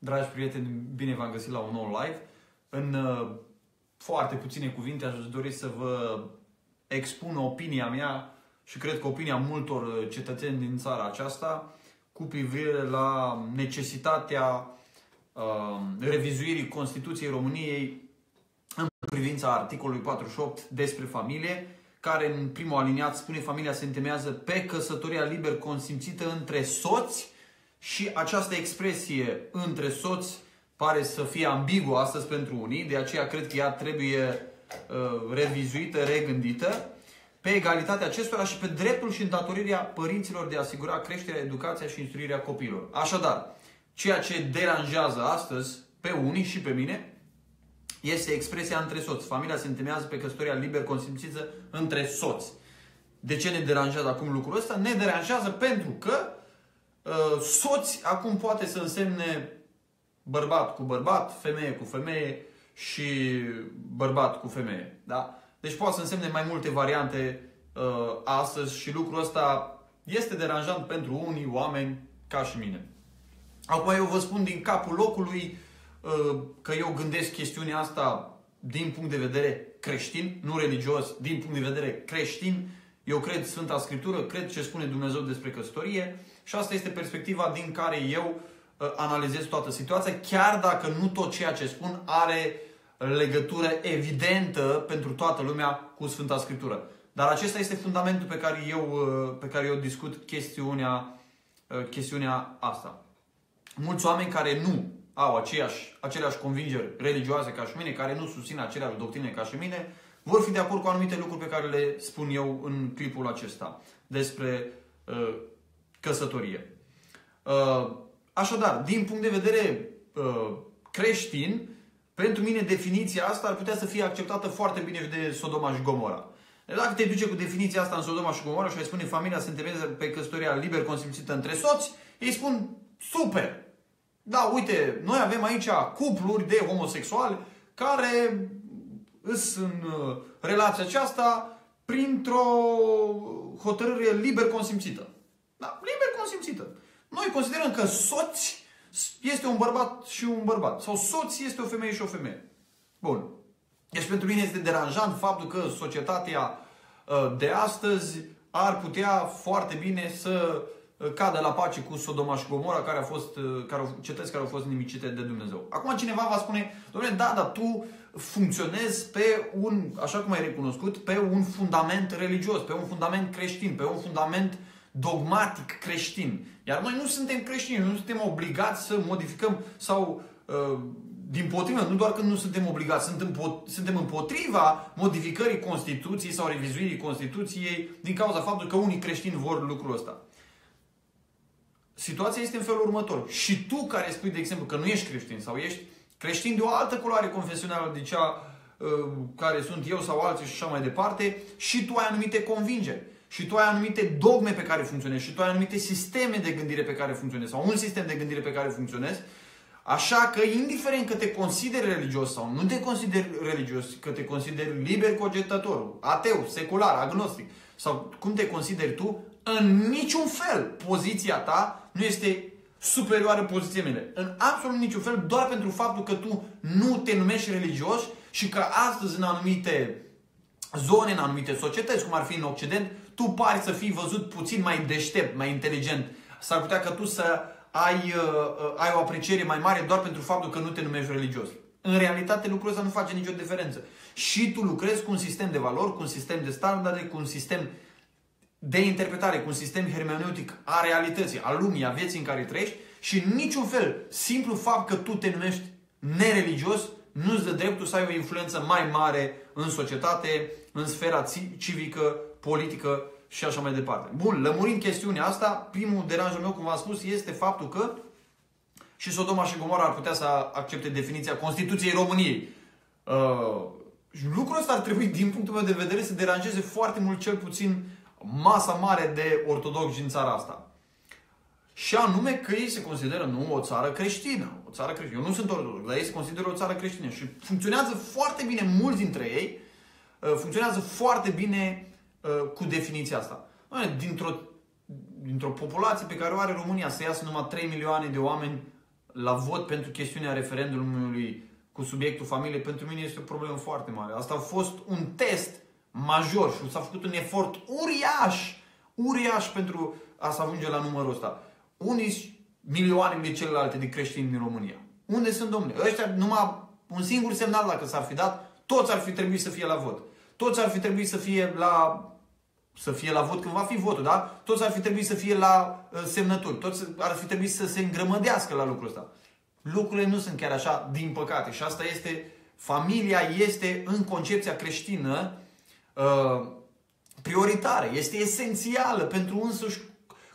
Dragi prieteni, bine v-am găsit la un nou live. În uh, foarte puține cuvinte aș dori să vă expun opinia mea și cred că opinia multor uh, cetățeni din țara aceasta cu privire la necesitatea uh, revizuirii Constituției României în privința articolului 48 despre familie, care în primul aliniat spune familia se întemeiază pe căsătoria liber consimțită între soți și această expresie între soți pare să fie ambiguă astăzi pentru unii, de aceea cred că ea trebuie uh, revizuită, regândită, pe egalitatea acestora și pe dreptul și îndatorirea părinților de a asigura creșterea, educația și instruirea copiilor. Așadar, ceea ce deranjează astăzi pe unii și pe mine este expresia între soți. Familia se întemeiază pe căsătoria liber consimțită între soți. De ce ne deranjează acum lucrul ăsta? Ne deranjează pentru că uh, soți acum poate să însemne bărbat cu bărbat, femeie cu femeie și bărbat cu femeie. Da? Deci poate să însemne mai multe variante uh, astăzi și lucrul ăsta este deranjant pentru unii oameni ca și mine. Acum eu vă spun din capul locului uh, că eu gândesc chestiunea asta din punct de vedere creștin, nu religios, din punct de vedere creștin. Eu cred Sfânta Scriptură, cred ce spune Dumnezeu despre căsătorie și asta este perspectiva din care eu uh, analizez toată situația, chiar dacă nu tot ceea ce spun are legătură evidentă pentru toată lumea cu Sfânta Scriptură. Dar acesta este fundamentul pe care eu, uh, pe care eu discut chestiunea, uh, chestiunea asta. Mulți oameni care nu au aceeași, aceleași convingeri religioase ca și mine, care nu susțin aceleași doctrine ca și mine, vor fi de acord cu anumite lucruri pe care le spun eu în clipul acesta despre uh, căsătorie. Uh, așadar, din punct de vedere uh, creștin, pentru mine definiția asta ar putea să fie acceptată foarte bine de Sodoma și Gomora. Dacă te duce cu definiția asta în Sodoma și Gomora și ai spune familia se întemeiază pe căsătoria liber consimțită între soți, ei spun super. Da, uite, noi avem aici cupluri de homosexuali care sunt în uh, relația aceasta printr-o hotărâre liber consimțită. Da, liber consimțită. Noi considerăm că soți este un bărbat și un bărbat. Sau soț este o femeie și o femeie. Bun. Deci pentru mine este deranjant faptul că societatea uh, de astăzi ar putea foarte bine să uh, cadă la pace cu Sodoma și Gomora, care, a fost, uh, care au, cetăți care au fost nimicite de Dumnezeu. Acum cineva va spune, domnule, da, dar tu funcționezi pe un, așa cum ai recunoscut, pe un fundament religios, pe un fundament creștin, pe un fundament dogmatic creștin. Iar noi nu suntem creștini, nu suntem obligați să modificăm sau uh, din potrivă, nu doar că nu suntem obligați, suntem împotriva modificării Constituției sau revizuirii Constituției din cauza faptului că unii creștini vor lucrul ăsta. Situația este în felul următor. Și tu care spui, de exemplu, că nu ești creștin sau ești creștin de o altă culoare confesională de cea uh, care sunt eu sau alții și așa mai departe, și tu ai anumite convingeri. Și tu ai anumite dogme pe care funcționezi. Și tu ai anumite sisteme de gândire pe care funcționezi. Sau un sistem de gândire pe care funcționezi, așa că indiferent că te consideri religios sau nu te consideri religios, că te consideri liber cogitator, ateu, secular, agnostic sau cum te consideri tu, în niciun fel poziția ta nu este superioară poziției mele. În absolut niciun fel, doar pentru faptul că tu nu te numești religios și că astăzi în anumite zone, în anumite societăți, cum ar fi în Occident, tu pari să fii văzut puțin mai deștept, mai inteligent. S-ar putea că tu să ai, uh, ai o apreciere mai mare doar pentru faptul că nu te numești religios. În realitate lucrul ăsta nu face nicio diferență. Și tu lucrezi cu un sistem de valori, cu un sistem de standarde, cu un sistem de interpretare, cu un sistem hermeneutic a realității, a lumii, a vieții în care trăiești și în niciun fel, simplu fapt că tu te numești nereligios, nu-ți dă dreptul să ai o influență mai mare în societate, în sfera civică, politică și așa mai departe. Bun, lămurind chestiunea asta, primul deranjul meu, cum v-am spus, este faptul că și Sodoma și Gomora ar putea să accepte definiția Constituției României. Uh, lucrul ăsta ar trebui, din punctul meu de vedere, să deranjeze foarte mult, cel puțin, masa mare de ortodoxi din țara asta. Și anume că ei se consideră nu o țară creștină. O țară creștină. Eu nu sunt ortodox, dar ei se consideră o țară creștină. Și funcționează foarte bine mulți dintre ei, uh, funcționează foarte bine Uh, cu definiția asta. Dintr-o, dintr-o populație pe care o are România, să iasă numai 3 milioane de oameni la vot pentru chestiunea referendumului cu subiectul familiei, pentru mine este o problemă foarte mare. Asta a fost un test major și s-a făcut un efort uriaș, uriaș pentru a să ajunge la numărul ăsta. Unii milioane de celelalte de creștini din România. Unde sunt, domnule? Ăștia numai un singur semnal dacă s-ar fi dat, toți ar fi trebuit să fie la vot. Toți ar fi trebuit să fie la să fie la vot când va fi votul, da? Toți ar fi trebuit să fie la uh, semnături, toți ar fi trebuit să se îngrămădească la lucrul ăsta. Lucrurile nu sunt chiar așa, din păcate. Și asta este, familia este în concepția creștină uh, prioritară, este esențială pentru însuși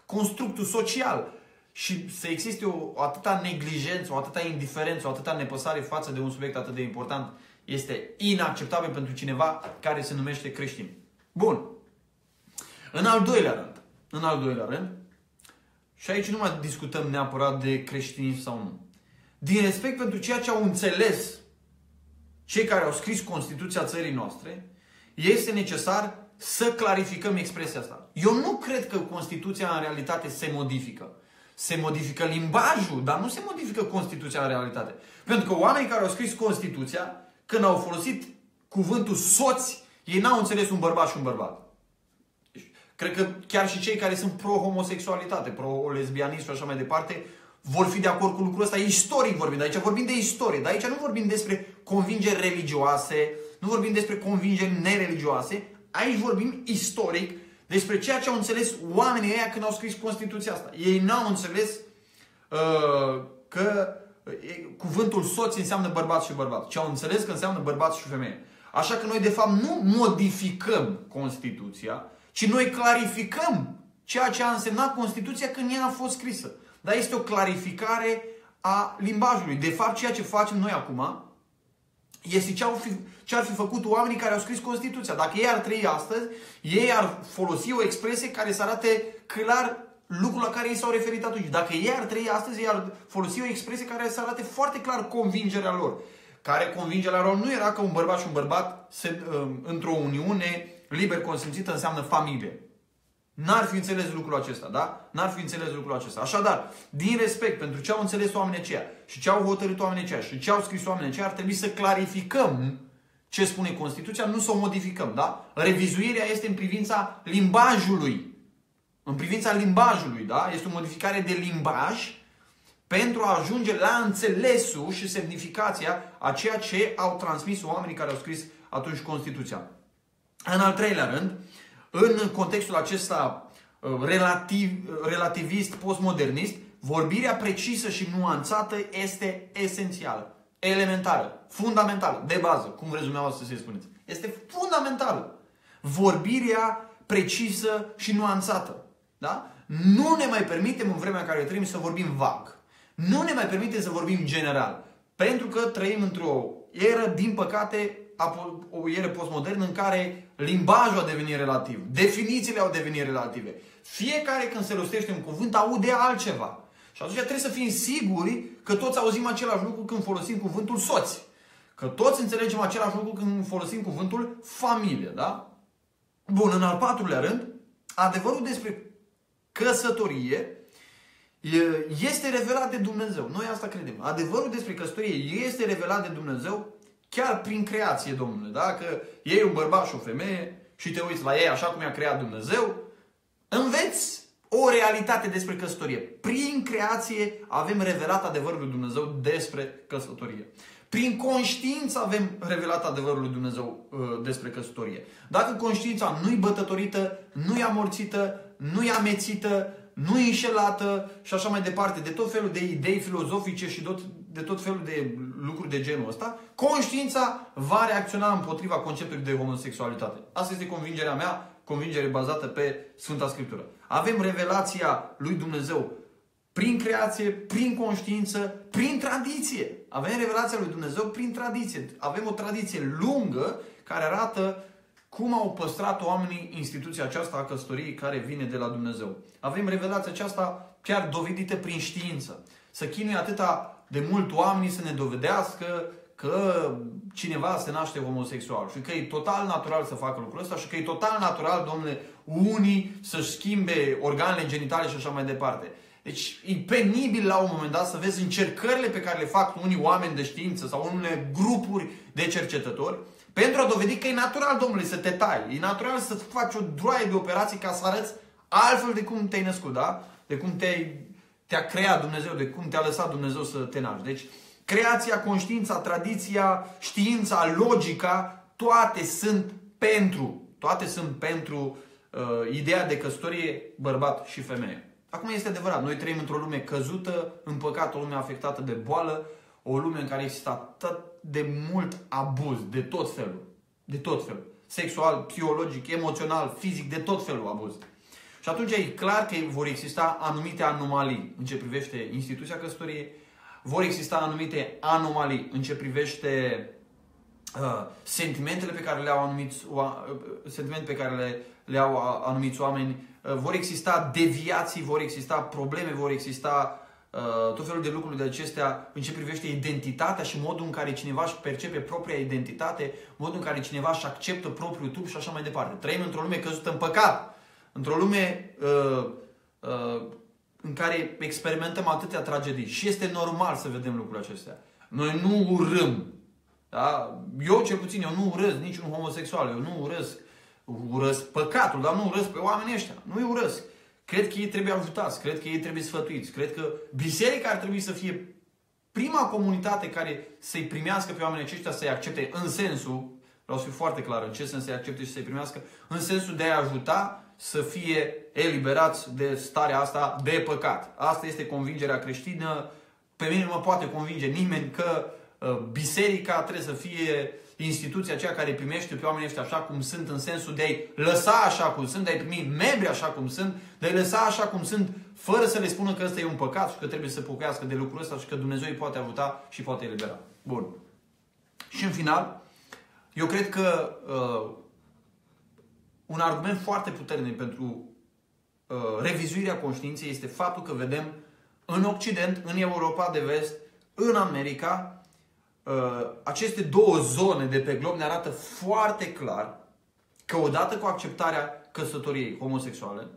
constructul social. Și să existe o, o atâta neglijență, o atâta indiferență, o atâta nepăsare față de un subiect atât de important, este inacceptabil pentru cineva care se numește creștin. Bun. În al doilea rând, în al doilea rând, și aici nu mai discutăm neapărat de creștinism sau nu. Din respect pentru ceea ce au înțeles cei care au scris Constituția țării noastre, este necesar să clarificăm expresia asta. Eu nu cred că Constituția în realitate se modifică. Se modifică limbajul, dar nu se modifică Constituția în realitate. Pentru că oamenii care au scris Constituția, când au folosit cuvântul soți, ei n-au înțeles un bărbat și un bărbat. Cred că chiar și cei care sunt pro-homosexualitate, pro-lesbianism și așa mai departe, vor fi de acord cu lucrul ăsta istoric vorbind. Aici vorbim de istorie, dar aici nu vorbim despre convingeri religioase, nu vorbim despre convingeri nereligioase, aici vorbim istoric despre ceea ce au înțeles oamenii ăia când au scris Constituția asta. Ei n-au înțeles uh, că uh, cuvântul soț înseamnă bărbat și bărbat, ci au înțeles că înseamnă bărbat și femeie. Așa că noi, de fapt, nu modificăm Constituția, ci noi clarificăm ceea ce a însemnat Constituția când ea a fost scrisă. Dar este o clarificare a limbajului. De fapt, ceea ce facem noi acum este ce, au fi, ce ar fi făcut oamenii care au scris Constituția. Dacă ei ar trăi astăzi, ei ar folosi o expresie care să arate clar lucrul la care ei s-au referit atunci. Dacă ei ar trăi astăzi, ei ar folosi o expresie care să arate foarte clar convingerea lor. Care convingerea lor nu era că un bărbat și un bărbat se, um, într-o uniune liber consimțită înseamnă familie. N-ar fi înțeles lucrul acesta, da? N-ar fi înțeles lucrul acesta. Așadar, din respect pentru ce au înțeles oamenii aceia și ce au hotărât oamenii aceia și ce au scris oamenii aceia, ar trebui să clarificăm ce spune Constituția, nu să o modificăm, da? Revizuirea este în privința limbajului. În privința limbajului, da? Este o modificare de limbaj pentru a ajunge la înțelesul și semnificația a ceea ce au transmis oamenii care au scris atunci Constituția. În al treilea rând, în contextul acesta uh, relativ, uh, relativist, postmodernist, vorbirea precisă și nuanțată este esențială, elementară, fundamentală, de bază, cum rezumeau să se spuneți. Este fundamentală. Vorbirea precisă și nuanțată. Da? Nu ne mai permitem în vremea în care trăim să vorbim vag. Nu ne mai permitem să vorbim general. Pentru că trăim într-o eră, din păcate, o eră postmodernă în care limbajul a devenit relativ, definițiile au devenit relative. Fiecare când se rostește un cuvânt aude altceva. Și atunci trebuie să fim siguri că toți auzim același lucru când folosim cuvântul soț. Că toți înțelegem același lucru când folosim cuvântul familie, da? Bun, în al patrulea rând, adevărul despre căsătorie este revelat de Dumnezeu. Noi asta credem. Adevărul despre căsătorie este revelat de Dumnezeu chiar prin creație, domnule. Dacă iei un bărbat și o femeie și te uiți la ei așa cum i-a creat Dumnezeu, înveți o realitate despre căsătorie. Prin creație avem revelat adevărul lui Dumnezeu despre căsătorie. Prin conștiință avem revelat adevărul lui Dumnezeu uh, despre căsătorie. Dacă conștiința nu-i bătătorită, nu-i amorțită, nu-i amețită, nu e înșelată și așa mai departe, de tot felul de idei filozofice și tot, de tot felul de lucruri de genul ăsta, conștiința va reacționa împotriva conceptului de homosexualitate. Asta este convingerea mea, convingere bazată pe Sfânta Scriptură. Avem revelația lui Dumnezeu prin creație, prin conștiință, prin tradiție. Avem revelația lui Dumnezeu prin tradiție. Avem o tradiție lungă care arată cum au păstrat oamenii instituția aceasta a căsătoriei care vine de la Dumnezeu. Avem revelația aceasta chiar dovedită prin știință. Să chinuie atâta de mult oamenii să ne dovedească că cineva se naște homosexual și că e total natural să facă lucrul ăsta și că e total natural, domnule, unii să-și schimbe organele genitale și așa mai departe. Deci e penibil la un moment dat să vezi încercările pe care le fac unii oameni de știință sau unele grupuri de cercetători pentru a dovedi că e natural, domnule, să te tai. E natural să faci o droaie de operații ca să arăți altfel de cum te-ai născut, da? De cum te-ai, te-a creat Dumnezeu, de cum te-a lăsat Dumnezeu să te naști. Deci, creația, conștiința, tradiția, știința, logica, toate sunt pentru. Toate sunt pentru uh, ideea de căsătorie bărbat și femeie. Acum este adevărat, noi trăim într-o lume căzută, în păcat, o lume afectată de boală, o lume în care există atât de mult abuz, de tot felul. De tot felul. Sexual, psihologic, emoțional, fizic, de tot felul abuz. Și atunci e clar că vor exista anumite anomalii în ce privește instituția căsătoriei, vor exista anumite anomalii în ce privește uh, sentimentele pe care le au anumiți, uh, sentimente pe care le, le au anumiți oameni, uh, vor exista deviații, vor exista probleme, vor exista uh, tot felul de lucruri de acestea în ce privește identitatea și modul în care cineva își percepe propria identitate, modul în care cineva își acceptă propriul trup și așa mai departe. Trăim într-o lume căzută în păcat, într-o lume uh, uh, în care experimentăm atâtea tragedii și este normal să vedem lucrurile acestea. Noi nu urâm. Da? Eu cel puțin, eu nu urăsc niciun homosexual, eu nu urăsc, urăsc păcatul, dar nu urăsc pe oamenii ăștia. Nu-i urăsc. Cred că ei trebuie ajutați, cred că ei trebuie sfătuiți, cred că biserica ar trebui să fie prima comunitate care să-i primească pe oamenii aceștia, să-i accepte în sensul, vreau să fiu foarte clar în ce sens să-i accepte și să-i primească, în sensul de a ajuta să fie eliberați de starea asta de păcat. Asta este convingerea creștină. Pe mine nu mă poate convinge nimeni că uh, biserica trebuie să fie instituția aceea care primește pe oamenii ăștia așa cum sunt, în sensul de a-i lăsa așa cum sunt, de a-i primi membri așa cum sunt, de a-i lăsa așa cum sunt, fără să le spună că ăsta e un păcat și că trebuie să pocăiască de lucrul ăsta și că Dumnezeu îi poate ajuta și poate elibera. Bun. Și în final, eu cred că uh, un argument foarte puternic pentru uh, revizuirea conștiinței este faptul că vedem în Occident, în Europa de vest, în America, uh, aceste două zone de pe glob ne arată foarte clar că odată cu acceptarea căsătoriei homosexuale,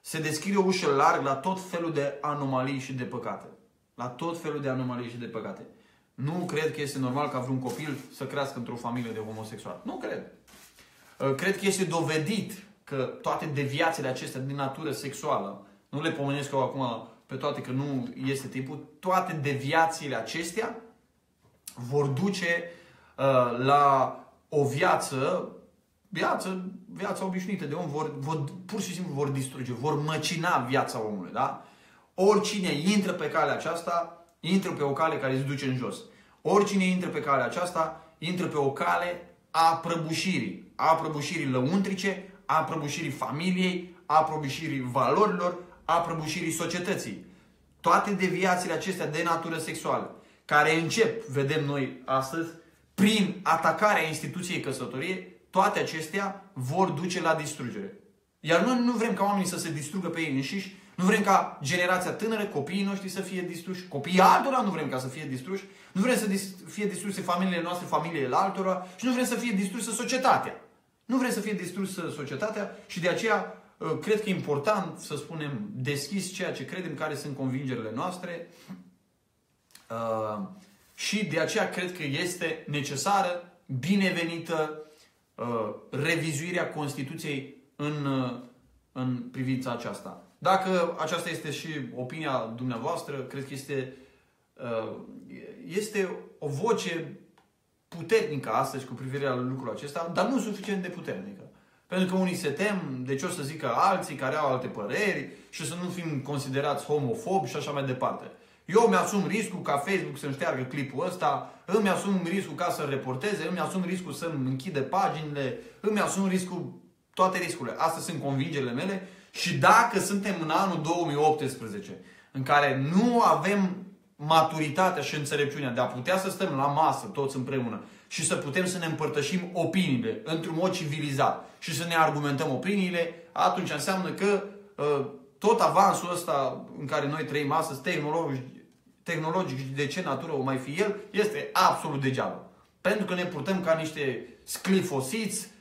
se deschide o ușă larg la tot felul de anomalii și de păcate. La tot felul de anomalii și de păcate. Nu cred că este normal ca vreun copil să crească într-o familie de homosexual. Nu cred. Uh, cred că este dovedit că toate deviațiile acestea din natură sexuală, nu le pomenesc eu acum pe toate că nu este timpul, toate deviațiile acestea vor duce uh, la o viață, viață, viața obișnuită de om, vor, vor, pur și simplu vor distruge, vor măcina viața omului. Da? Oricine intră pe calea aceasta, intră pe o cale care îți duce în jos. Oricine intră pe calea aceasta, intră pe o cale a prăbușirii, a prăbușirii lăuntrice, a prăbușirii familiei, a prăbușirii valorilor, a prăbușirii societății. Toate deviațiile acestea de natură sexuală, care încep, vedem noi astăzi, prin atacarea instituției căsătoriei, toate acestea vor duce la distrugere. Iar noi nu vrem ca oamenii să se distrugă pe ei înșiși, nu vrem ca generația tânără, copiii noștri să fie distruși, copiii altora nu vrem ca să fie distruși, nu vrem să fie distruse familiile noastre, familiile altora și nu vrem să fie distrusă societatea. Nu vrem să fie distrusă societatea și de aceea uh, cred că e important să spunem deschis ceea ce credem, care sunt convingerile noastre uh, și de aceea cred că este necesară, binevenită uh, revizuirea Constituției în, în privința aceasta. Dacă aceasta este și opinia dumneavoastră, cred că este, uh, este o voce puternică astăzi cu privire la lucrul acesta, dar nu suficient de puternică. Pentru că unii se tem de ce o să zică alții care au alte păreri și să nu fim considerați homofobi și așa mai departe. Eu mi-asum riscul ca Facebook să-mi șteargă clipul ăsta, îmi asum riscul ca să reporteze, îmi asum riscul să-mi închide paginile, îmi asum riscul, toate riscurile. Astea sunt convingerile mele și dacă suntem în anul 2018, în care nu avem maturitatea și înțelepciunea de a putea să stăm la masă toți împreună și să putem să ne împărtășim opiniile într-un mod civilizat și să ne argumentăm opiniile, atunci înseamnă că uh, tot avansul ăsta în care noi trăim astăzi, tehnologic, tehnologic și de ce natură o mai fi el, este absolut degeaba. Pentru că ne purtăm ca niște sclifosiți, uh,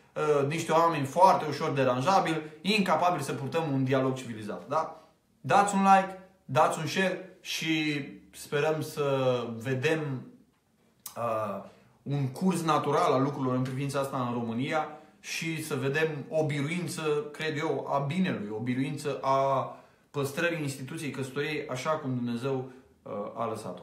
niște oameni foarte ușor deranjabili, incapabili să purtăm un dialog civilizat. Da? dați un like, dați un share și sperăm să vedem uh, un curs natural al lucrurilor în privința asta în România și să vedem o biruință, cred eu, a binelui, o biruință a păstrării instituției căsătoriei așa cum Dumnezeu uh, a lăsat-o.